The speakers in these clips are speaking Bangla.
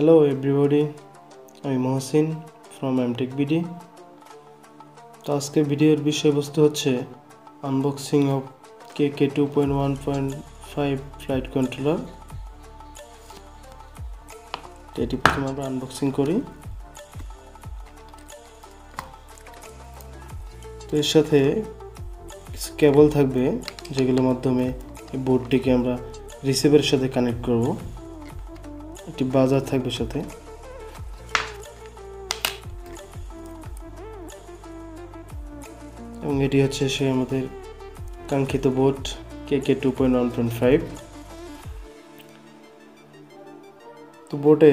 হ্যালো এভরিবডি আমি মহসিন ফ্রম এমটেক বিডি তো আজকে ভিডিওর বিষয়বস্তু হচ্ছে unboxing of K K two point one point five flight controller এটি প্রথমে আমরা আনবক্সিং করি। তো এর সাথে কিছু কেবল থাকবে, যেগুলোর মাধ্যমে এই বোর্ডটিকে আমরা রিসিভারের সাথে কানেক্ট করব। একটি বাজার থাকবে সাথে। এবং এটি হচ্ছে সে আমাদের কাঙ্ক্ষিত board K K two point one point five. তো বোটে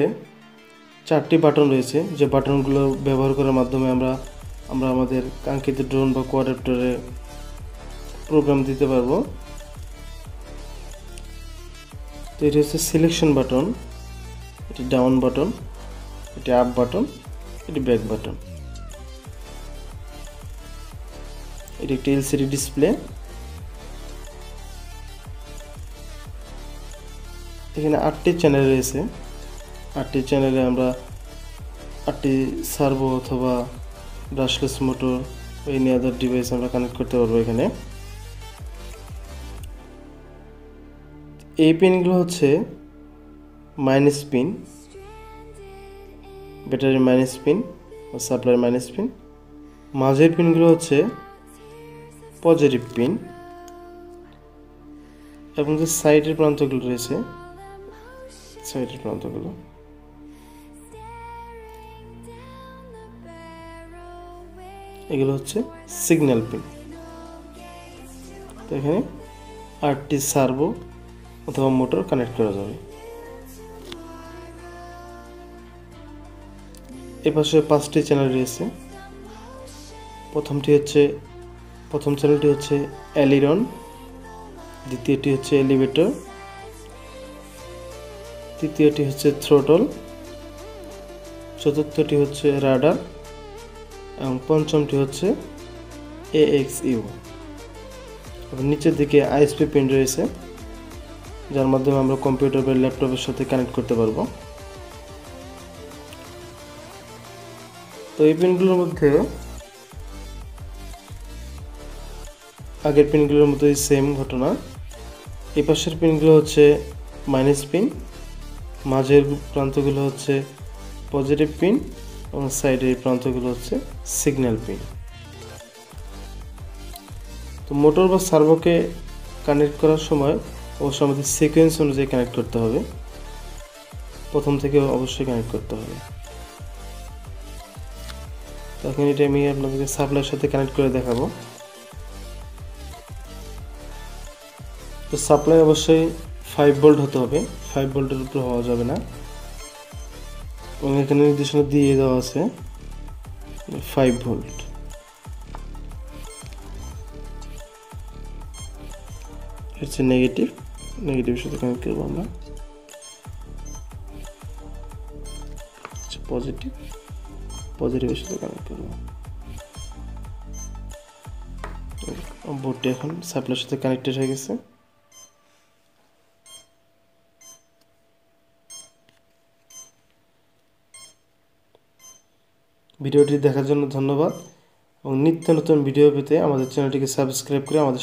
চারটি বাটন রয়েছে। যে বাটনগুলো ব্যবহার করার মাধ্যমে আমরা আমরা আমাদের কাঙ্ক্ষিত ড্রোন বা কোয়াডাপ্টারে প্রোগ্রাম দিতে পারব। তো এটি হচ্ছে সিলেকশন বাটন। এটি ডাউন বাটন এটি আপ বাটন এটি ব্যাক বাটন। এটি একটি এলসিডি ডিসপ্লে। এখানে আটটি চ্যানেল রয়েছে। আটটি চ্যানেলে আমরা আটটি সার্ভো অথবা brushless motor any other device আমরা কানেক্ট করতে পারব এখানে। এই পিনগুলো হচ্ছে minus pin battery minus pin ও সাপ্লাই মাইনাস পিন মাঝের পিনগুলো হচ্ছে পজিটিভ পিন এবং যে সাইডের প্রান্তগুলো রয়েছে সাইডের প্রান্তগুলো। এগুলো হচ্ছে সিগন্যাল পিন তো এখানে আটটি সার্ভো অথবা মোটর কানেক্ট করা যাবে। এ পাশে পাঁচটি চ্যানেল রয়েছে। প্রথমটি হচ্ছে, প্রথম চ্যানেলটি হচ্ছে অ্যালিরন দ্বিতীয়টি হচ্ছে এলিভেটর তৃতীয়টি হচ্ছে থ্রোটল চতুর্থটি হচ্ছে রাডার এবং পঞ্চমটি হচ্ছে এক্স ইউ নিচের দিকে আইএসপি পিন রয়েছে, যার মাধ্যমে আমরা কম্পিউটার বা ল্যাপটপের সাথে কানেক্ট করতে পারব। তো এই পিনগুলোর মধ্যে আগের পিনগুলোর মতোই সেম ঘটনা। এই পাশের পিনগুলো হচ্ছে মাইনাস পিন মাঝের প্রান্তগুলো হচ্ছে পজিটিভ পিন এবং সাইডের প্রান্তগুলো হচ্ছে সিগন্যাল পিন তো মোটর বা সার্ভোকে কানেক্ট করার সময় অবশ্যই আমাদের সিকোয়েন্স অনুযায়ী কানেক্ট করতে হবে। প্রথম থেকে অবশ্যই কানেক্ট করতে হবে। তখন এটা আমি আপনাদেরকে সাপ্লাইয়ের সাথে কানেক্ট করে দেখাবো। তো সাপ্লাই অবশ্যই ফাইভ ভোল্ট হতে হবে। ফাইভ ভোল্টের উপর হওয়া যাবে না। এবং এখানে নির্দেশনা দিয়ে দেওয়া আছে ফাইভ ভোল্ট হচ্ছে নেগেটিভ নেগেটিভের সাথে কানেক্ট করব আমরা। পজিটিভ পজিটিভের সাথে কানেক্ট করব। বোর্ডটি এখন সাপ্লাইয়ের সাথে কানেক্টেড হয়ে গেছে। ভিডিওটি দেখার জন্য ধন্যবাদ। এবং নিত্য নতুন ভিডিও পেতে আমাদের চ্যানেলটিকে সাবস্ক্রাইব করে আমাদের